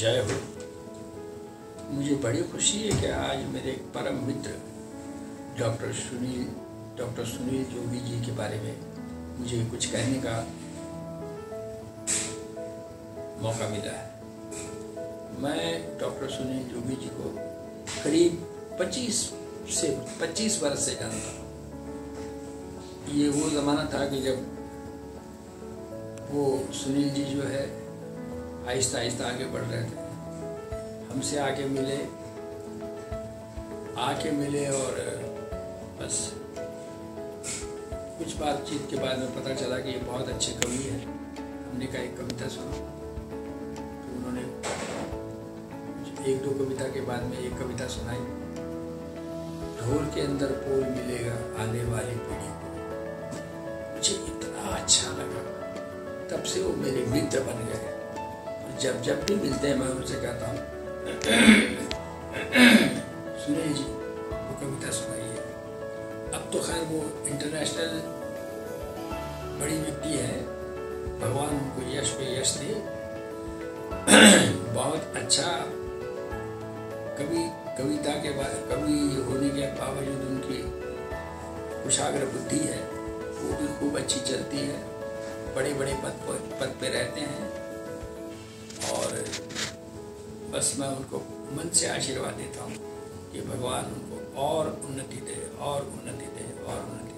जय हो। मुझे बड़ी खुशी है कि आज मेरे परम मित्र, डॉक्टर सुनील डॉक्टर सुनील जोगी जी के बारे में मुझे कुछ कहने का मौका मिला है। मैं डॉक्टर सुनील जोगी जी को करीब 25 से 25 वर्ष से जानता हूँ। ये वो ज़माना था कि जब वो सुनील जी जो है आहिस्ता आहिस्ता आगे बढ़ रहे थे। हमसे आके मिले आके मिले और, बस। कुछ बातचीत के बाद में पता चला कि ये बहुत अच्छे कवि है। हमने कहा, एक कविता सुनो। तो उन्होंने एक दो कविता के बाद में एक कविता सुनाई। ढोल के अंदर पोल मिलेगा आने वाली पीढ़ी को। मुझे इतना अच्छा लगा। तब से वो मेरे मित्र बन गए। जब जब भी मिलते हैं, मैं उनसे कहता हूँ सुनिए जी, वो कविता सुनाइए। अब तो खैर वो इंटरनेशनल बड़ी व्यक्ति है। भगवान उनको यश पे यश दे बहुत अच्छा कवि, कविता के बाद, कवि होने के बावजूद उनकी कुशाग्र बुद्धि है, वो भी खूब अच्छी चलती है। बड़े बड़े पद पद पे रहते हैं। बस मैं उनको मन से आशीर्वाद देता हूँ कि भगवान उनको और उन्नति दे, और उन्नति दे, और उन्नति